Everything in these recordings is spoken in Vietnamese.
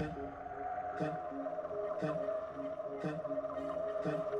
Thank you.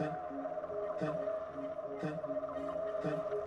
tan, tan, tan, tan.